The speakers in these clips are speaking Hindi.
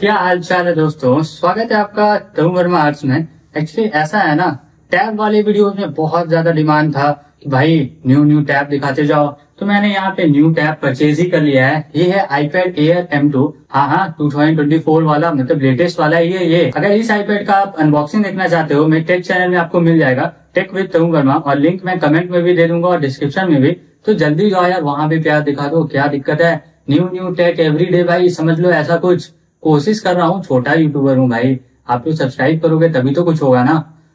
क्या हाल चाल है दोस्तों? स्वागत है आपका तरुण वर्मा आर्ट्स में। एक्चुअली ऐसा है ना, टैब वाले वीडियो में बहुत ज़्यादा डिमांड था कि भाई न्यू न्यू टैब दिखाते जाओ। तो मैंने यहाँ पे न्यू टैब परचेज ही कर लिया है। ये है आईपैड एयर एम टू हाँ हाँ 2024 वाला मतलब लेटेस्ट वाला ही है ये। ये अगर इस आईपैड का आप अनबॉक्सिंग देखना चाहते हो मेरे टेक चैनल में आपको मिल जाएगा। टेक विद तरुण वर्मा और लिंक मैं कमेंट में भी दे दूँगा और डिस्क्रिप्शन में भी। तो जल्दी जाओ यार, वहाँ भी प्यार दिखा दो, क्या दिक्कत है? New new tech every day भाई, समझ लो ऐसा कुछ। कोशिश कर रहा हूँ, छोटा यूट्यूबर हूँ भाई। आप लोग सब्सक्राइब करोगे तभी तो कुछ होगा ना।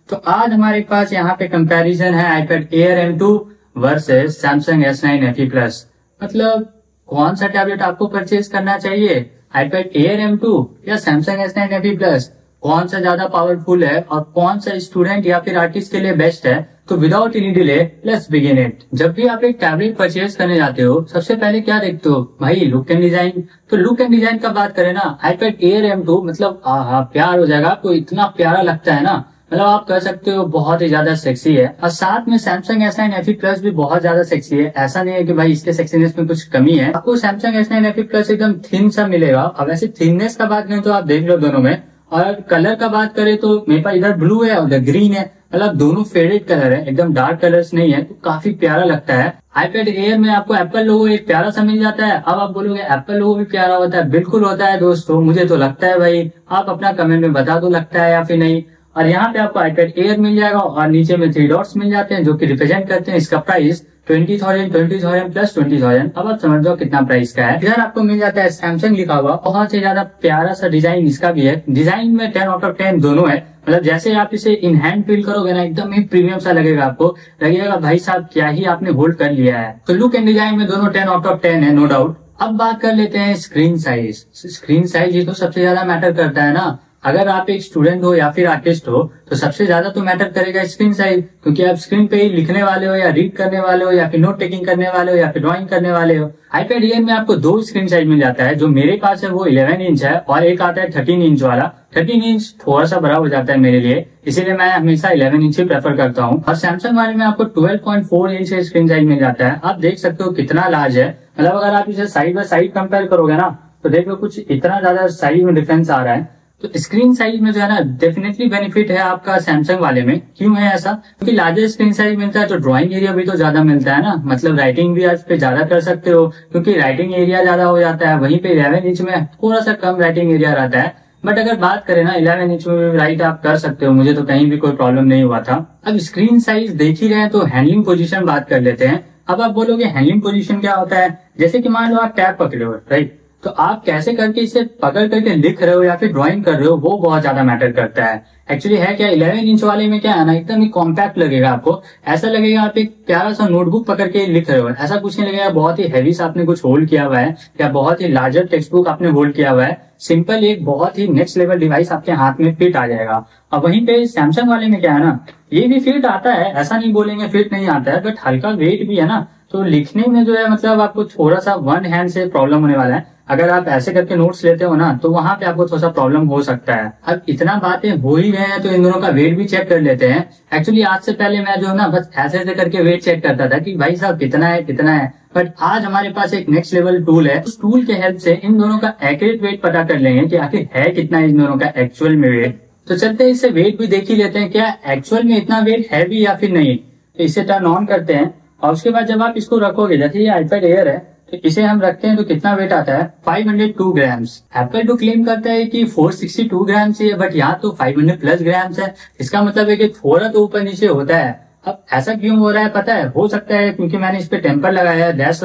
तो आज हमारे पास यहाँ पे कंपैरिजन है iPad Air M two versus Samsung S nine F plus मतलब कौन सा टैबलेट आपको परचेज करना चाहिए? आईपैड एयर एम टू या Samsung S nine F plus कौन सा ज़्यादा पावरफुल है और कौन सा स्टूडेंट या फिर आर्टिस्ट के लिए बेस्ट है? तो without any delay let's begin it जब भी आप एक टैबलेट परचेज करने जाते हो, सबसे पहले क्या देखते हो? भाई लुक एंड डिज़ाइन तो लुक एंड डिज़ाइन का बात करें ना आईपैड एयर एम टू मतलब प्यार हो जाएगा आपको, इतना प्यारा लगता है ना। मतलब आप कह सकते हो, बहुत ही ज़्यादा सेक्सी है। और साथ में Samsung S nine F plus भी बहुत ज़्यादा सेक्सी है। ऐसा नहीं है कि भाई इसके सेक्सीनेस में कुछ कमी है। आपको Samsung S nine F plus एकदम थिन सा मिलेगा। अब ऐसे थिननेस का बात करें तो आप देख लो दोनों में। और कलर का बात करें तो मेरे पास इधर ब्लू है और उधर ग्रीन है। मतलब दोनों फेडेड कलर है, एकदम डार्क कलर्स नहीं है तो काफ़ी प्यारा लगता है। आईपैड एयर में आपको एप्पल लोगो एक प्यारा सा मिल जाता है। अब आप बोलोगे एप्पल लोगो भी प्यारा होता है, बिल्कुल होता है दोस्तों, मुझे तो लगता है भाई, आप अपना कमेंट में बता दो लगता है या फिर नहीं। और यहाँ पे आपको आईपैड एयर मिल जाएगा और नीचे में थ्री डॉट्स मिल जाते हैं, जो कि रिप्रेजेंट करते हैं इसका price twenty thousand twenty thousand plus twenty thousand अब आप समझ जाओ कितना प्राइस का है। इधर आपको मिल जाता है सैमसंग लिखा हुआ, बहुत ही ज़्यादा प्यारा सा डिज़ाइन इसका भी है। डिज़ाइन में टेन आउट ऑफ़ टेन दोनों है। मतलब जैसे आप इसे इन हैंड फील करोगे ना, एकदम ही प्रीमियम सा लगेगा आपको। लगेगा, भाई साहब, क्या ही आपने होल्ड कर लिया है। तो लुक एंड डिज़ाइन में दोनों टेन आउट ऑफ़ टेन है नो डाउट अब बात कर लेते हैं स्क्रीन साइज़ स्क्रीन साइज़ ये तो सबसे ज़्यादा मैटर करता है ना। अगर आप एक स्टूडेंट हो या फिर आर्टिस्ट हो तो सबसे ज़्यादा तो मैटर करेगा स्क्रीन साइज़ क्योंकि आप स्क्रीन पे ही लिखने वाले हो या रीड करने वाले हो या फिर नोट टेकिंग करने वाले हो या फिर ड्राइंग करने वाले हो। आईपैड एयर में आपको दो स्क्रीन साइज़ मिल जाता है, जो मेरे पास है वो 11 इंच है और एक आता है 13 इंच वाला। 13 इंच थोड़ा सा बड़ा हो जाता है मेरे लिए, इसीलिए मैं हमेशा 11 इंच ही प्रेफर करता हूँ। और सैमसंग वाले में आपको 12.4 इंच का स्क्रीन साइज़ मिल जाता है। आप देख सकते हो कितना लार्ज है। मतलब अगर आप इसे साइड बाय साइड कंपेयर करोगे ना तो देखो कुछ इतना ज़्यादा साइज़ में डिफरेंस आ रहा है। तो स्क्रीन साइज़ में जो है ना डेफिनेटली बेनिफिट है आपका सैमसंग वाले में। क्यों है ऐसा? क्योंकि लार्जर स्क्रीन साइज़ मिलता है तो ड्राइंग एरिया भी तो ज़्यादा मिलता है ना। मतलब राइटिंग भी आज पे ज़्यादा कर सकते हो, क्योंकि राइटिंग एरिया ज़्यादा हो जाता है। वहीं पे इलेवन इंच में थोड़ा सा कम राइटिंग एरिया रहता है। बट अगर बात करें ना इलेवन इंच में राइट आप कर सकते हो। मुझे तो कहीं भी कोई प्रॉब्लम नहीं हुआ था। अब स्क्रीन साइज़ देख ही रहे तो हैंडलिंग पोजिशन बात कर लेते हैं। अब आप बोलोगे हैंडलिंग पोजिशन क्या होता है? जैसे कि मान लो आप टैब पकड़े हो राइट तो आप कैसे करके इसे पकड़ करके लिख रहे हो या फिर ड्राइंग कर रहे हो, वो बहुत ज़्यादा मैटर करता है। एक्चुअली है क्या? 11 इंच वाले में क्या है ना, एकदम ही कॉम्पैक्ट लगेगा आपको। ऐसा लगेगा आप एक प्यारा सा नोटबुक पकड़ के लिख रहे हो। ऐसा कुछ नहीं लगेगा, बहुत ही हैवी सा आपने कुछ होल्ड किया हुआ है, या बहुत ही लार्जर टेक्स्ट बुक आपने होल्ड किया हुआ है। सिंपल एक बहुत ही नेक्स्ट लेवल डिवाइस आपके हाथ में फिट आ जाएगा। और वहीं पे सैमसंग वाले में क्या है ना, ये भी फिट आता है, ऐसा नहीं बोलेंगे फिट नहीं आता है बट हल्का वेट भी है ना तो लिखने में जो है मतलब आपको थोड़ा सा वन हैंड से प्रॉब्लम होने वाला है। अगर आप ऐसे करके नोट्स लेते हो ना तो वहाँ पे आपको थोड़ा सा प्रॉब्लम हो सकता है। अब इतना बातें हो ही गए हैं तो इन दोनों का वेट भी चेक कर लेते हैं। एक्चुअली आज से पहले मैं जो है ना, बस ऐसे ऐसे करके वेट चेक करता था कि भाई साहब, कितना है कितना है। बट आज हमारे पास एक नेक्स्ट लेवल टूल है। उस टूल के हेल्प से इन दोनों का एक्यूरेट वेट पता कर लेंगे कि आखिर है कितना इन दोनों का एक्चुअल में वेट तो चलते इससे वेट भी देख ही लेते हैं, क्या एक्चुअल में इतना वेट है भी या फिर नहीं। तो इसे टर्न ऑन करते हैं। और उसके बाद जब आप इसको रखोगे, जैसे ये आईपैड एयर है इसे हम रखते हैं तो कितना वेट आता है? 502 ग्राम्स एप्पल तो क्लेम करता है कि 462 ग्राम्स ही बट यहाँ तो 500 प्लस ग्राम्स है। इसका मतलब है कि थोड़ा तो ऊपर नीचे होता है। अब ऐसा क्यों हो रहा है पता है? हो सकता है क्योंकि मैंने इस पे टेम्पर लगाया है दैट्स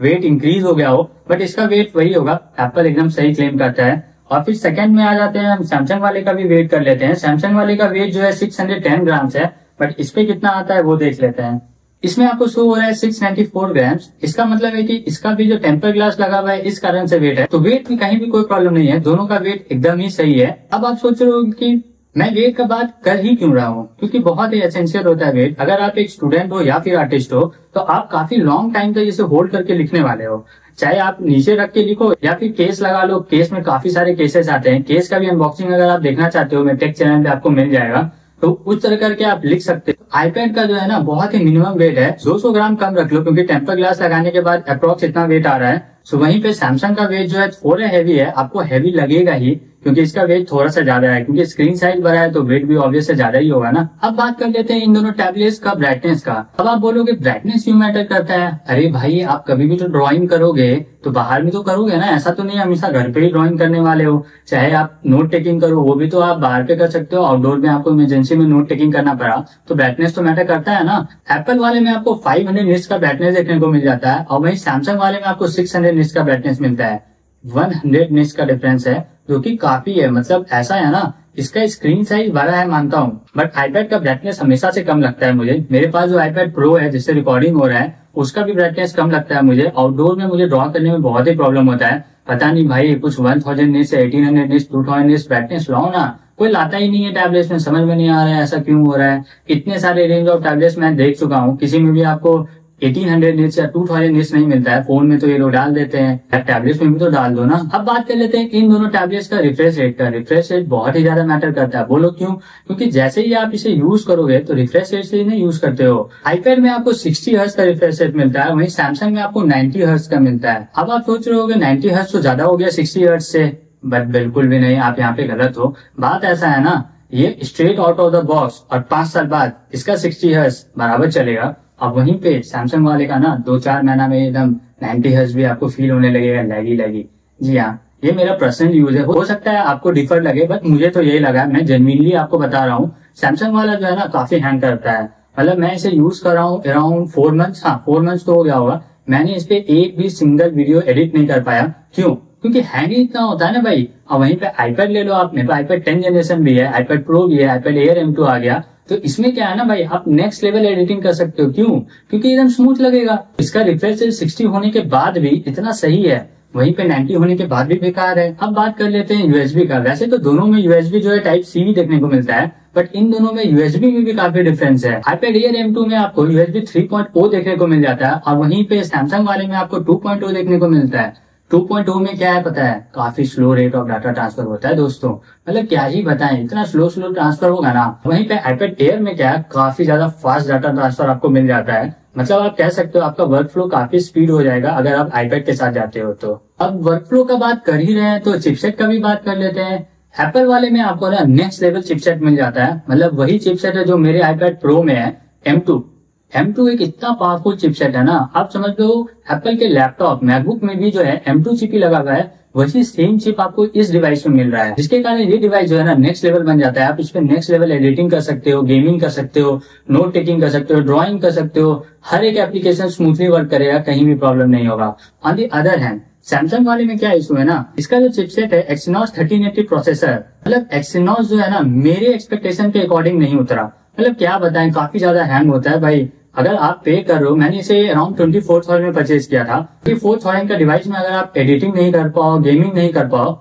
वेट इंक्रीज हो गया हो। बट इसका वेट वही होगा। एप्पल एकदम सही क्लेम करता है। और फिर सेकंड में आ जाते हैं, हम सैमसंग वाले का भी वेट कर लेते हैं। सैमसंग वाले का वेट जो है 610 ग्राम्स है। बट इस पे कितना आता है वो देख लेते हैं। इसमें आपको शो हो रहा है 694 ग्राम्स इसका मतलब है कि इसका भी जो टेम्पर ग्लास लगा हुआ है, इस कारण से वेट है। तो वेट में कहीं भी कोई प्रॉब्लम नहीं है। दोनों का वेट एकदम ही सही है। अब आप सोच रहे हो कि मैं वेट का बात कर ही क्यों रहा हूँ? क्योंकि बहुत ही एसेंशियल होता है वेट अगर आप एक स्टूडेंट हो या फिर आर्टिस्ट हो तो आप काफ़ी लॉन्ग टाइम तक इसे होल्ड करके लिखने वाले हो। चाहे आप नीचे रख के लिखो या फिर केस लगा लो। केस में काफ़ी सारे केसेस आते हैं। केस का भी अनबॉक्सिंग अगर आप देखना चाहते हो मेरे टेक चैनल पे आपको मिल जाएगा। तो उस तरह करके आप लिख सकते हैं। आईपैड का जो है ना, बहुत ही मिनिमम वेट है। 200 ग्राम कम रख लो, क्योंकि टेम्पर ग्लास लगाने के बाद अप्रोक्स इतना वेट आ रहा है। सो वहीं पे सैमसंग का वेट जो है, थोड़ा हैवी है। आपको हैवी लगेगा ही क्योंकि इसका वेट थोड़ा सा ज़्यादा है, क्योंकि स्क्रीन साइज़ बड़ा है तो वेट भी ऑब्वियस से ज़्यादा ही होगा ना। अब बात कर लेते हैं इन दोनों टैबलेट्स का ब्राइटनेस का। अब आप बोलोगे ब्राइटनेस क्यों मैटर करता है? अरे भाई, आप कभी भी तो ड्रॉइंग करोगे तो बाहर में तो करोगे ना, ऐसा तो नहीं हमेशा घर पे ही ड्रॉइंग करने वाले हो। चाहे आप नोट टेकिंग करो, वो भी तो आप बाहर पे कर सकते हो आउटडोर में आपको इमरजेंसी में नोट टेकिंग करना पड़ा। तो ब्राइटनेस तो मैटर करता है ना। एप्पल वाले में आपको फाइव हंड्रेड का ब्राइटनेस देखने को मिल जाता है, और वही सैमसंग वाले में आपको सिक्स हंड्रेड का ब्राइटनेस मिलता है। वन हंड्रेड निट्स का डिफरेंस है, जो कि काफ़ी है। मतलब ऐसा है ना, इसका स्क्रीन साइज़ बड़ा है, मानता हूँ। बट आईपैड का ब्राइटनेस हमेशा से कम लगता है मुझे। मेरे पास जो आईपैड प्रो है, जिससे रिकॉर्डिंग हो रहा है, उसका भी ब्राइटनेस कम लगता है मुझे। आउटडोर में मुझे ड्रॉ करने में बहुत ही प्रॉब्लम होता है। पता नहीं भाई कुछ one thousand nits eighteen hundred nits two thousand nits brightness लाओ ना। कोई लाता ही नहीं है टैबलेट्स में, समझ में नहीं आ रहा है, ऐसा क्यों हो रहा है। इतने सारे रेंज ऑफ़ टैबलेट्स मैं देख चुका हूँ। किसी में भी आपको एटीन हंड्रेड या टू थाउज़ेंड नहीं मिलता है। फ़ोन में तो ये लोग डाल देते हैं। टैबलेट्स में भी तो डाल दो ना। अब बात कर लेते हैं इन दोनों टैबलेट्स का रिफ्रेश रेट का। रिफ्रेश रेट बहुत ही ज़्यादा मैटर करता है। बोलो क्यों? क्योंकि जैसे ही आप इसे यूज़ करोगे तो रिफ्रेश रेट से नहीं यूज़ करते हो। आईपैड में आपको सिक्सटी हर्स का रिफ्रेश रेट मिलता है। वहीं सैमसंग में आपको नाइन्टी हर्स का मिलता है। अब आप सोच रहे हो नाइन्टी हर्स तो ज़्यादा हो गया सिक्सटी हर्स से। बट बिल्कुल भी नहीं। आप यहाँ पे गलत हो। बात ऐसा है ना, ये straight out of the box और पाँच साल बाद इसका सिक्सटी हर्स बराबर चलेगा। अब वहीं पे सैमसंग वाले का ना दो चार महीना में एकदम नाइनटी हर्ज भी आपको फील होने लगेगा लगी लगी। जी हाँ ये मेरा पर्सनल यूज़ है। हो सकता है आपको डिफर लगे बट मुझे तो यही लगा, मैं जेनविनली आपको बता रहा हूँ सैमसंग वाला जो है ना काफ़ी हैंग करता है। मतलब मैं इसे यूज़ कर रहा हूँ अराउंड फोर मंथ्स हाँ फोर मंथ्स तो हो गया होगा। मैंने इस पे एक भी सिंगल वीडियो एडिट नहीं कर पाया। क्यों? क्योंकि हैंग इतना होता है ना भाई। और वहीं पे आईपैड ले लो आप। मेरे आईपैड टेन जनरेशन भी है आईपैड प्रो भी है आईपैड एयर एम टू आ गया। तो इसमें क्या है ना भाई, आप नेक्स्ट लेवल एडिटिंग कर सकते हो। क्यों? क्योंकि एकदम स्मूथ लगेगा। इसका रिफ्रेश सिक्सटी होने के बाद भी इतना सही है। वहीं पे 90 होने के बाद भी बेकार है। अब बात कर लेते हैं यूएसबी का। वैसे तो दोनों में यूएसबी जो है टाइप सी भी देखने को मिलता है बट इन दोनों में यूएसबी में भी काफ़ी डिफरेंस है। आईपैड एयर एम टू में आपको यूएसबी 3.0 देखने को मिल जाता है, और वहीं पे सैमसंग वाले में आपको 2.0 देखने को मिलता है। 2.0 में क्या है पता है? काफ़ी slow rate of data transfer होता है दोस्तों। मतलब क्या ही बताएँ, इतना स्लो स्लो ट्रांसफ़र होगा ना। वहीं पे आईपैड एयर में क्या है, काफ़ी ज़्यादा फास्ट डाटा ट्रांसफ़र आपको मिल जाता है। मतलब आप कह सकते हो आपका वर्क फ्लो काफ़ी स्पीड हो जाएगा अगर आप आईपेड के साथ जाते हो तो। अब वर्क फ्लो का बात कर ही रहे हैं तो चिपसेट का भी बात कर लेते हैं। एप्पल वाले में आपको ना नेक्स्ट लेवल चिपसेट मिल जाता है। मतलब वही चिपसेट है जो मेरे आईपेड प्रो में है एम टू एम टू एक इतना पावरफुल चिपसेट है ना, आप समझ लो एप्पल के लैपटॉप मैकबुक में भी जो है एम टू चिप ही लगा हुआ है वही सेम चिप आपको इस डिवाइस में मिल रहा है। जिसके कारण ये डिवाइस जो है ना नेक्स्ट लेवल बन जाता है। आप इस पर नेक्स्ट लेवल एडिटिंग कर सकते हो गेमिंग कर सकते हो नोट टेकिंग कर सकते हो ड्रॉइंग कर सकते हो, हर एक एप्लीकेशन स्मूथली वर्क करेगा, कहीं भी प्रॉब्लम नहीं होगा। On the other hand Samsung वाले में क्या इशू है ना, इसका जो चिपसेट है एक्सीनॉस थर्टीन प्रोसेसर मतलब एक्सीनॉस जो है ना, मेरे एक्सपेक्टेशन के अकॉर्डिंग नहीं उतरा। मतलब क्या बताएँ, काफ़ी ज़्यादा हैंग होता है भाई। अगर आप पे कर रहे हो, मैंने इसे अराउंड ट्वेंटी फोर थाउज़ेंड में परचेज किया था। ट्वेंटी फोर थाउज़ेंड का डिवाइस में अगर आप एडिटिंग नहीं कर पाओ गेमिंग नहीं कर पाओ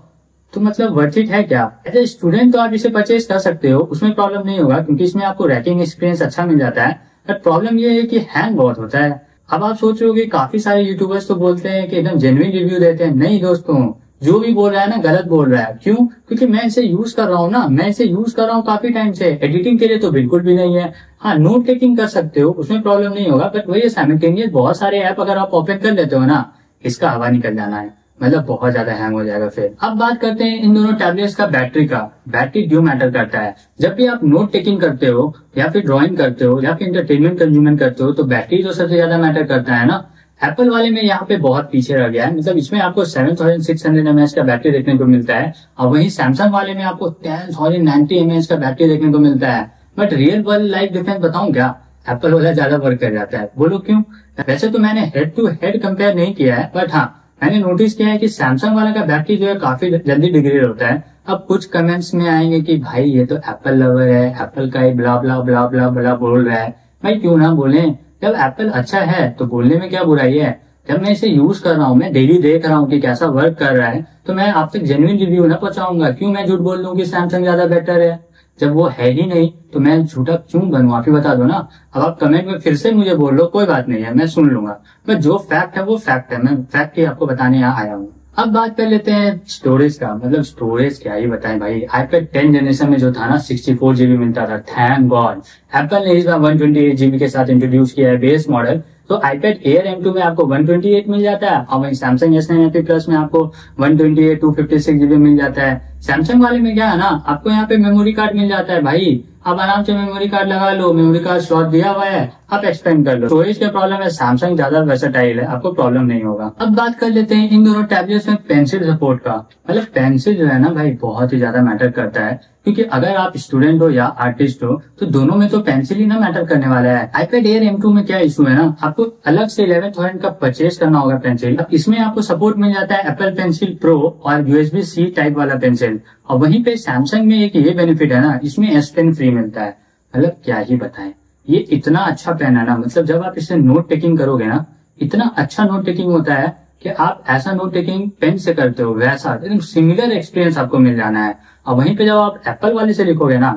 तो मतलब वर्थ इट है क्या? एज ए स्टूडेंट तो आप इसे परचेज कर सकते हो, उसमें प्रॉब्लम नहीं होगा, क्योंकि इसमें आपको रैकिंग एक्सपीरियंस अच्छा मिल जाता है। बट प्रॉब्लम ये है कि हैंग बहुत होता है। अब आप सोच रहे हो कि काफ़ी सारे यूट्यूबर्स तो बोलते हैं कि एकदम जेनुइन रिव्यू देते हैं। नहीं दोस्तों जो भी बोल रहा है ना, गलत बोल रहा है। क्यों? क्योंकि मैं इसे यूज़ कर रहा हूँ ना। मैं इसे यूज़ कर रहा हूँ काफ़ी टाइम से। एडिटिंग के लिए तो बिल्कुल भी नहीं है। हाँ नोट टेकिंग कर सकते हो, उसमें प्रॉब्लम नहीं होगा बट वही साइमल्टेनियस बहुत सारे ऐप अगर आप ओपन कर लेते हो ना, इसका हवा निकल जाना है। मतलब बहुत ज़्यादा हैंग हो जाएगा फिर। अब बात करते हैं इन दोनों टैबलेट्स का बैटरी का। बैटरी क्यों मैटर करता है? जब भी आप नोट टेकिंग करते हो, या फिर ड्रॉइंग करते हो, या फिर इंटरटेनमेंट कंज्यूमेंट करते हो तो बैटरी तो सबसे ज़्यादा मैटर करता है ना। एप्पल वाले में यहाँ पे बहुत पीछे रह गया है। मतलब इसमें आपको seven thousand six hundred mAh का बैटरी देखने को मिलता है। और वहीं सैमसंग वाले में आपको टेन थाउज़ेंड नाइनटी एमएच का बैटरी देखने को मिलता है। But real world life difference बताऊँ क्या? एप्पल वाला ज़्यादा वर्क कर जाता है। बोलो क्यों? वैसे तो मैंने हेड टू हेड कंपेयर नहीं किया है बट हाँ मैंने नोटिस किया है कि सैमसंग वाला का बैटरी जो है काफ़ी जल्दी डिग्रेड होता है। अब कुछ कमेंट्स में आएँगे कि भाई ये तो एप्पल लवर है एप्पल का ही blah blah blah blah blah बोल रहा है। भाई क्यों ना बोले? जब एप्पल अच्छा है तो बोलने में क्या बुराई है? जब मैं इसे यूज़ कर रहा हूँ, मैं डेली देख रहा हूँ कि कैसा वर्क कर रहा है तो मैं आप तक रिव्यू ना पहुंचाऊँगा। क्यों मैं झूठ बोल दूँ कि सैमसंग ज़्यादा बेटर है? जब वो है ही नहीं तो मैं झूठा क्यों बनू? आप ही बता दो ना। अब आप कमेंट में फिर से मुझे बोल लो, कोई बात नहीं है, मैं सुन लूँगा। बट जो फैक्ट है, वो फैक्ट है। मैं फैक्ट ही आपको बताने यहाँ आया हूँ। अब बात कर लेते हैं स्टोरेज का। मतलब स्टोरेज क्या ही बताएँ भाई। आईपैड टेन जनरेशन में जो था ना 64 जीबी मिलता था। थैंक गॉड एप्पल ने इस बार 128 जीबी के साथ इंट्रोड्यूस किया है बेस मॉडल तो आईपैड एयर एम टू में आपको 128 मिल जाता है और वहीं सैमसंग एस नाइन प्लस में आपको 128 256 जीबी मिल जाता है। सैमसंग वाले में क्या है ना, आपको यहाँ पे मेमोरी कार्ड मिल जाता है भाई। आप आराम से मेमोरी कार्ड लगा लो मेमोरी कार्ड स्लॉट दिया हुआ है, आप एक्सपेंड कर लो। स्टोरेज का प्रॉब्लम है सैमसंग ज़्यादा वर्सेटाइल है, आपको प्रॉब्लम नहीं होगा। अब बात कर लेते हैं इन दोनों टैबलेट्स में पेंसिल सपोर्ट का। मतलब पेंसिल जो है ना भाई, बहुत ही ज़्यादा मैटर करता है। क्योंकि अगर आप स्टूडेंट हो या आर्टिस्ट हो तो दोनों में तो पेंसिल ही ना मैटर करने वाला है। आईपैड एयर एम टू में क्या इशू है ना? आपको अलग से इलेवन थाउज़ेंड का परचेज करना होगा पेंसिल अब इसमें आपको सपोर्ट मिल जाता है एप्पल पेंसिल प्रो और यूएसबी सी टाइप वाला पेंसिल और वहीं पे सैमसंग में एक ये बेनिफिट है ना, इसमें एस पेन फ्री मिलता है। मतलब क्या ही बताएँ। ये इतना अच्छा पेन है ना मतलब जब आप इससे नोट टेकिंग करोगे ना, इतना अच्छा नोट टेकिंग होता है कि आप ऐसा नोट टेकिंग पेन से करते हो, वैसा, एकदम सिमिलर एक्सपीरियंस आपको मिल जाना है। और वहीं पे जब आप एप्पल वाले से लिखोगे ना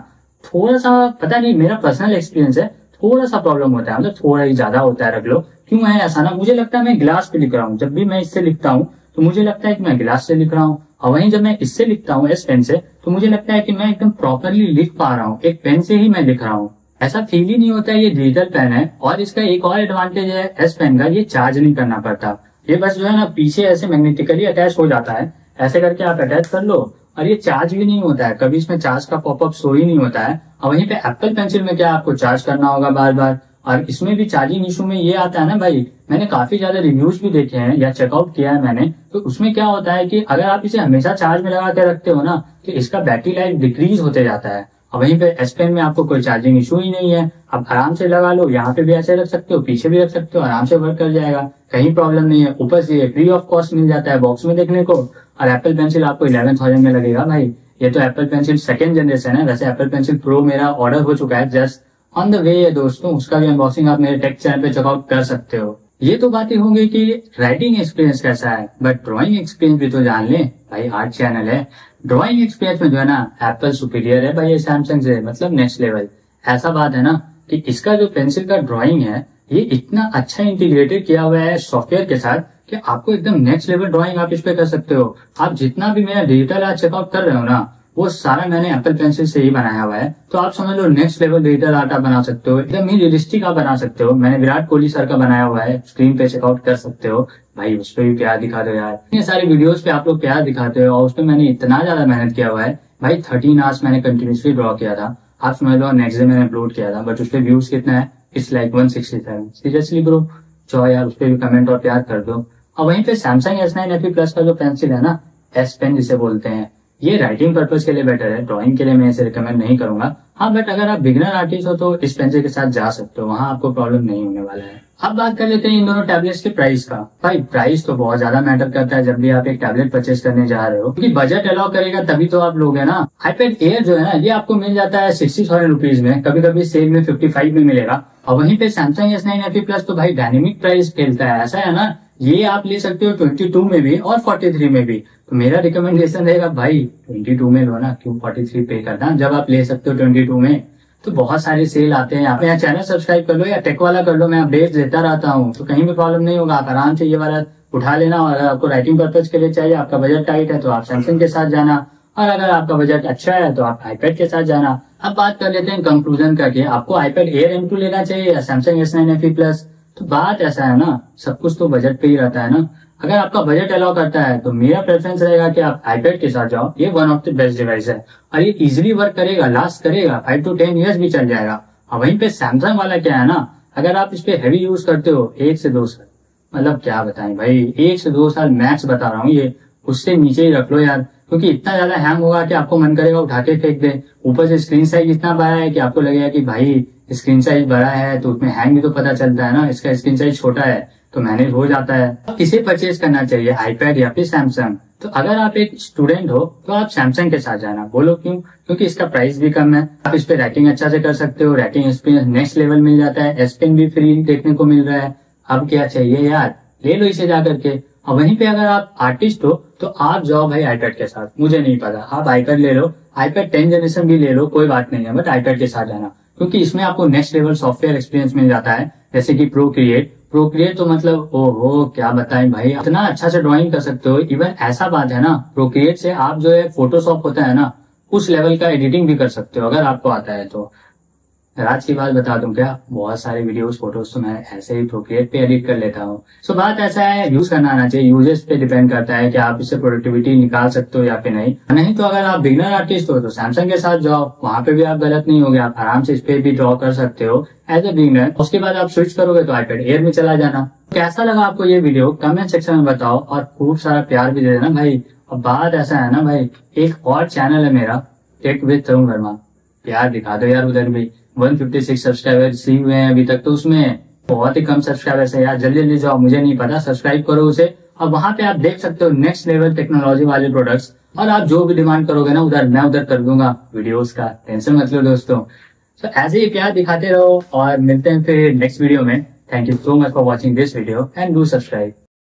थोड़ा सा पता नहीं, मेरा पर्सनल एक्सपीरियंस है थोड़ा सा प्रॉब्लम होता है मतलब थोड़ा ही ज़्यादा होता है रख लो क्यों है ऐसा ना? मुझे लगता है मैं ग्लास पे लिख रहा हूँ। जब भी मैं इससे लिखता हूँ तो मुझे लगता है कि मैं ग्लास से लिख रहा हूँ। और वहीं जब मैं इससे लिखता हूँ एस पेन से तो मुझे लगता है कि मैं एकदम प्रॉपरली लिख पा रहा हूँ। एक पेन से ही मैं लिख रहा हूँ। ऐसा फील ही नहीं होता है ये डिजिटल पेन है। और इसका एक और एडवांटेज है एस पेन का ये चार्ज नहीं करना पड़ता। ये बस जो है ना, पीछे ऐसे मैग्नेटिकली अटैच हो जाता है। ऐसे करके आप अटैच कर लो। और ये चार्ज भी नहीं होता है। कभी इसमें चार्ज का पॉपअप शो ही नहीं होता है। और वहीं पे एप्पल पेंसिल में क्या आपको चार्ज करना होगा बार बार और इसमें भी चार्जिंग इशू में ये आता है ना भाई, मैंने काफ़ी ज़्यादा रिव्यूज़ भी देखे हैं या चेकआउट किया है मैंने तो उसमें क्या होता है कि अगर आप इसे हमेशा चार्ज में लगा के रखते हो ना तो इसका बैटरी लाइफ डिक्रीज होते जाता है। और वहीं पे एस पेन में आपको कोई चार्जिंग इशू ही नहीं है। आप आराम से लगा लो, यहाँ पे भी ऐसे रख सकते हो, पीछे भी रख सकते हो, आराम से वर्क कर जाएगा, कहीं प्रॉब्लम नहीं है। ऊपर से फ्री ऑफ़ कॉस्ट मिल जाता है बॉक्स में देखने को। और एप्पल पेंसिल आपको इलेवन थाउज़ेंड में लगेगा भाई। ये तो एप्पल पेंसिल सेकंड जनरेशन है। वैसे एप्पल पेंसिल प्रो मेरा ऑर्डर हो चुका है। जस्ट ऑन द वे है दोस्तों, उसका भी अनबॉक्सिंग आप मेरे टेक चैनल पे चेकआउट कर सकते हो। ये तो बातें होंगी कि राइटिंग एक्सपीरियंस कैसा है बट ड्राइंग एक्सपीरियंस भी तो जान ले। भाई आर्ट चैनल है। ड्राइंग एक्सपीरियंस में जो है ना एप्पल सुपीरियर है भाई सैमसंग से मतलब नेक्स्ट लेवल ऐसा बात है ना कि इसका जो पेंसिल का ड्राइंग है ये इतना अच्छा इंटीग्रेटेड किया हुआ है सॉफ्टवेयर के साथ कि आपको एकदम नेक्स्ट लेवल ड्राइंग आप इस पे कर सकते हो। आप जितना भी मेरा डिजिटल आर्ट चेकआउट कर रहे हो ना, वो सारा मैंने एप्पल पेंसिल से ही बनाया हुआ है। तो आप समझ लो नेक्स्ट लेवल डिजिटल आर्ट आप बना सकते हो, एकदम ही रियलिस्टिक आप बना सकते हो। मैंने विराट कोहली सर का बनाया हुआ है स्क्रीन पे चेकआउट कर सकते हो। भाई उस पर भी प्यार दिखा दो यार। इतनी सारी वीडियोस पे आप लोग प्यार दिखाते हो और उस पर मैंने इतना ज़्यादा मेहनत किया हुआ है। भाई थर्टीन आवर्स मैंने कंटिन्यूसली ड्रॉ किया था। आप समझ लो नेक्स्ट डे मैंने अपलोड किया था बट उस पर व्यूज़ कितना है? It's like one sixty seven seriously bro चो यार, उस पर भी कमेंट और प्यार कर दो। और वहीं पे Samsung S nine F plus का जो पेंसिल है ना एस पेन जिसे बोलते हैं, ये राइटिंग पर्पज के लिए बेटर है। ड्रॉइंग के लिए मैं इसे रिकमेंड नहीं करूँगा। हाँ बट अगर आप बिगनर आर्टिस्ट हो तो इस पेंसिल के साथ जा सकते हो। वहाँ आपको प्रॉब्लम नहीं होने वाला है। अब बात कर लेते हैं इन दोनों टैबलेट्स के प्राइस का। भाई प्राइस तो बहुत ज़्यादा मैटर करता है जब भी आप एक टैबलेट परचेज करने जा रहे हो। क्योंकि बजट अलाउ करेगा तभी तो आप लोग है ना। आईपैड एयर जो है ना, ये आपको मिल जाता है सिक्सटी थाउज़ेंड रुपीज़ में। कभी कभी सेल में फिफ्टी फाइव में मिलेगा। और वहीं पे Samsung S nine F plus तो भाई डायनेमिक प्राइस खेलता है। ऐसा है ना? ये आप ले सकते हो ट्वेंटी टू में भी और फोर्टी थ्री में भी। तो मेरा रिकमेंडेशन रहेगा, भाई ट्वेंटी टू में लो ना। क्यों फोर्टी थ्री पे करना? जब आप ले सकते हो ट्वेंटी टू में। तो बहुत सारे सेल आते हैं। आप यहाँ चैनल सब्सक्राइब कर लो या टेक वाला कर लो, मैं अपडेट देता रहता हूँ। तो कहीं भी प्रॉब्लम नहीं होगा। आप आराम से ये वाला उठा लेना और अगर आपको राइटिंग पर्पज के लिए चाहिए, आपका बजट टाइट है तो आप सैमसंग के साथ जाना। और अगर आपका बजट अच्छा है तो आप आईपैड के साथ जाना। अब बात कर लेते हैं कंक्लूजन करके आपको आईपैड एयर एम लेना चाहिए या Samsung S nine F plus तो बात ऐसा है ना, सब कुछ तो बजट पे ही रहता है ना। अगर आपका बजट अलाउ करता है तो मेरा प्रेफरेंस रहेगा कि आप आईपैड के साथ जाओ। ये one of the best device है। और ये इजिली वर्क करेगा लास्ट करेगा फाइव टू टेन ईयर्स भी चल जाएगा। और वहीं पे सैमसंग वाला क्या है ना, अगर आप इस पे हैवी यूज़ करते हो, एक से दो साल। मतलब क्या बताएँ भाई, एक से दो साल मैक्स बता रहा हूँ ये। उससे नीचे ही रख लो यार। क्योंकि इतना ज़्यादा हैंग होगा कि आपको मन करेगा उठा के फेंक दे। ऊपर से स्क्रीन साइज़ इतना बड़ा है कि आपको लगेगा कि भाई स्क्रीन साइज़ बड़ा है तो उसमें हैंग भी तो पता चलता है ना, इसका स्क्रीन साइज़ छोटा है। तो मैनेज हो जाता है। किसे परचेज करना चाहिए आईपैड या फिर सैमसंग तो अगर आप एक स्टूडेंट हो तो आप सैमसंग के साथ जाना। बोलो क्यों? क्योंकि इसका प्राइस भी कम है। आप इस पे राइटिंग अच्छा से कर सकते हो। राइटिंग एक्सपीरियंस नेक्स्ट लेवल मिल जाता है। एस पेन भी फ्री देखने को मिल रहा है। अब क्या चाहिए यार? ले लो इसे जाकर के। और वहीं पे अगर आप आर्टिस्ट हो तो आप जाओ भाई आईपैड के साथ। मुझे नहीं पता। आप आईपैड ले लो। आईपैड टेन जनरेशन भी ले लो, कोई बात नहीं है। बट आईपैड के साथ जाना। क्योंकि इसमें आपको नेक्स्ट लेवल सॉफ्टवेयर एक्सपीरियंस मिल जाता है। जैसे कि प्रो क्रिएट प्रोक्रिएट तो मतलब ओहो, क्या बताएँ भाई, इतना अच्छा से ड्राइंग कर सकते हो इवन ऐसा बात है ना प्रोक्रिएट से आप जो है फोटोशॉप होता है ना, उस लेवल का एडिटिंग भी कर सकते हो, अगर आपको आता है तो। आज की बात बता दूँ क्या? बहुत सारे वीडियोस फ़ोटोज़ तो मैं ऐसे ही प्रोक्रिएट पे एडिट कर लेता हूँ। सो बात ऐसा है यूज़ करना आना चाहिए। यूज़र्स पे डिपेंड करता है कि आप इससे प्रोडक्टिविटी निकाल सकते हो या फिर नहीं। नहीं तो अगर आप बिगनर आर्टिस्ट हो तो सैमसंग के साथ जाओ। वहाँ पे भी आप गलत नहीं होगे। आप आराम से इस पे भी ड्रॉ कर सकते हो एज ए बिगनर उसके बाद आप स्विच करोगे तो आईपेड एयर में चला जाना। कैसा लगा आपको ये वीडियो कमेंट सेक्शन में बताओ। और खूब सारा प्यार भी दे देना भाई। अब बात ऐसा है ना भाई, एक और चैनल है मेरा टेक विद तरुण वर्मा प्यार दिखा दो यार उधर भी। 156 सब्सक्राइबर सी हुए हैं अभी तक तो उसमें। बहुत ही कम सब्सक्राइबर्स है यार, जल्दी जल्दी जाओ, मुझे नहीं पता, सब्सक्राइब करो उसे। और वहाँ पे आप देख सकते हो नेक्स्ट लेवल टेक्नोलॉजी वाले प्रोडक्ट्स और आप जो भी डिमांड करोगे ना, उधर, मैं उधर कर दूँगा वीडियोस का। टेंशन मत लो दोस्तों। तो ऐसे ही प्यार दिखाते रहो, और मिलते हैं फिर नेक्स्ट वीडियो में। Thank you so much for watching this video and do subscribe